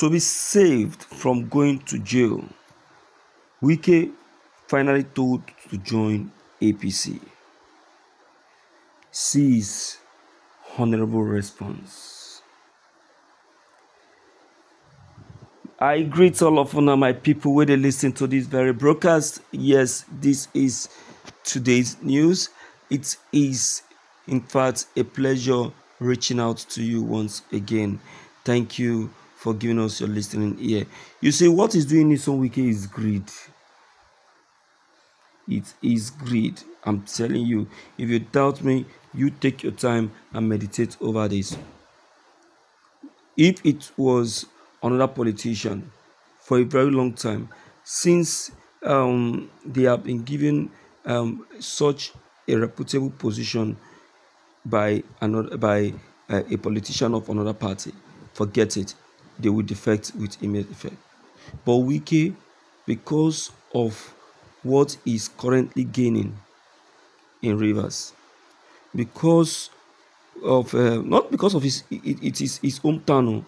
to be saved from going to jail, Wike finally told to join APC. Sees honorable response. I greet all of you, my people, where they listen to this very broadcast. Yes, this is today's news. It is, in fact, a pleasure reaching out to you once again. Thank you for giving us your listening ear. You see, what is doing this on Wike is greed. It is greed. I'm telling you. If you doubt me, you take your time and meditate over this. If it was another politician for a very long time, since um, they have been given um, such a reputable position by another by uh, a politician of another party, forget it. They will defect with immediate effect. But Wike, because of what is currently gaining in Rivers, because of uh, not because of his it, it is his hometown. oh,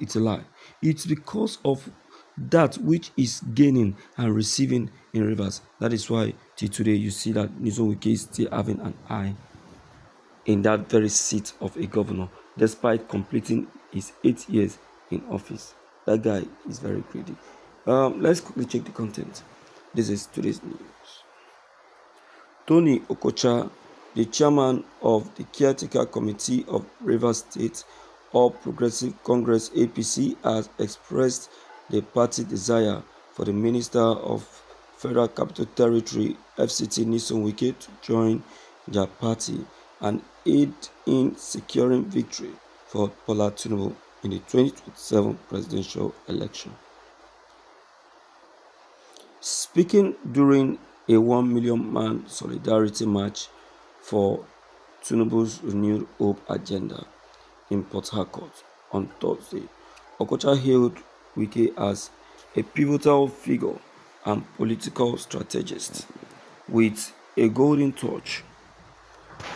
It's a lie. It's because of that which is gaining and receiving in Rivers. That is why till today you see that Nyesom Wike is still having an eye in that very seat of a governor, despite completing his eight years in office. That guy is very greedy. Um, let's quickly check the content. This is today's news. Tony Okocha, the chairman of the caretaker committee of Rivers State All Progressive Congress APC, has expressed the party desire for the Minister of Federal Capital Territory FCT Nyesom Wike to join their party and aid in securing victory for Bola in the 2027 presidential election. Speaking during a 1 million man solidarity march for Tinubu's renewed hope agenda in Port Harcourt on Thursday, Okocha hailed Wike as a pivotal figure and political strategist with a golden touch.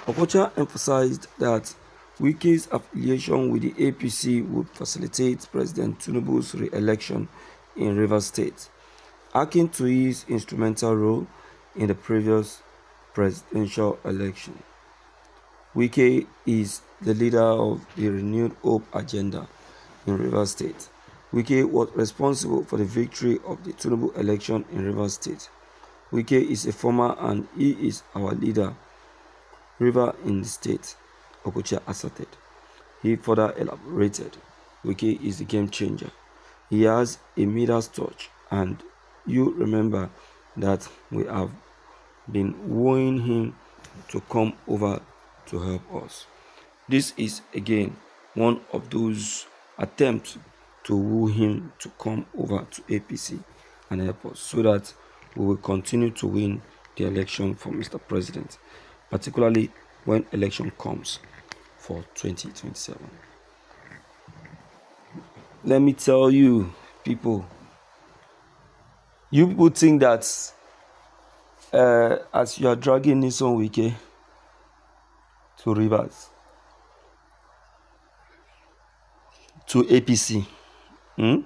Okocha emphasized that Wike's affiliation with the APC would facilitate President Tinubu's re-election in Rivers State, akin to his instrumental role in the previous presidential election. Wike is the leader of the Renewed Hope agenda in Rivers State. Wike was responsible for the victory of the Tinubu election in Rivers State. Wike is a former and he is our leader river in the state, Okocha asserted. He further elaborated, Wike is a game changer. He has a Midas touch and you remember that we have been wooing him to come over to help us. This is again one of those attempts to woo him to come over to APC and help us so that we will continue to win the election for Mr. President, particularly when election comes for 2027. Let me tell you, people, you people think that uh, as you are dragging Nyesom Wike to rivers, to APC, hmm,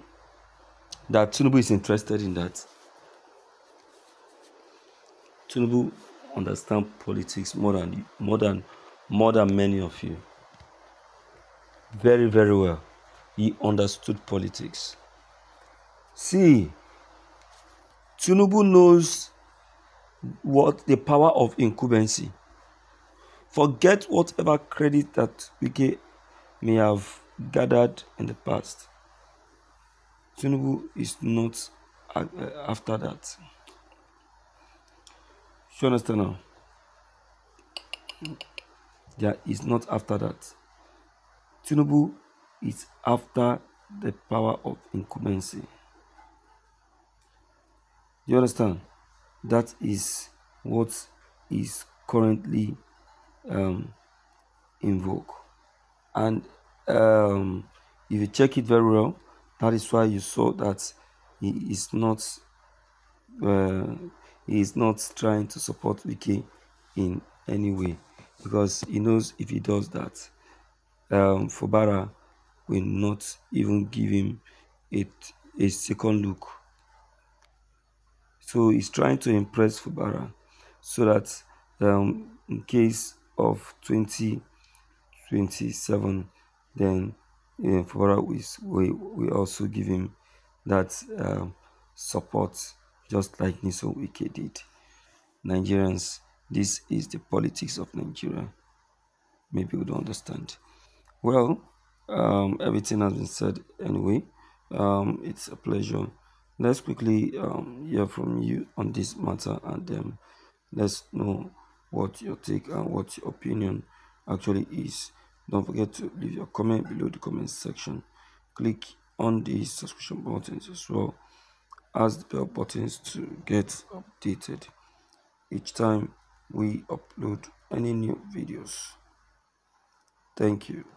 that Tinubu is interested in that. Tinubu understand politics more than more than more than many of you. Very very well. He understood politics. See, Tinubu knows what the power of incumbency. Forget whatever credit that Wike may have gathered in the past. Tinubu is not uh, after that. You understand now? Yeah, is not after that. Tinubu is after the power of incumbency. You understand? That is what is currently um, in vogue. And um, if you check it very well, that is why you saw that he is not uh, he is not trying to support Wike in any way because he knows if he does that, um, Fubara will not even give him a, a second look. So he's trying to impress Fubara so that um, in case of 2027, then uh, Fubara will, will, also give him that um, support, just like Nyesom Wike did. Nigerians, this is the politics of Nigeria. Maybe we don't understand. Well, um, everything has been said anyway. Um, it's a pleasure. Let's quickly um, hear from you on this matter and um, let's know what your take and what your opinion actually is. Don't forget to leave your comment below the comment section. Click on the subscription buttons as well as the bell buttons to get updated each time we upload any new videos. Thank you.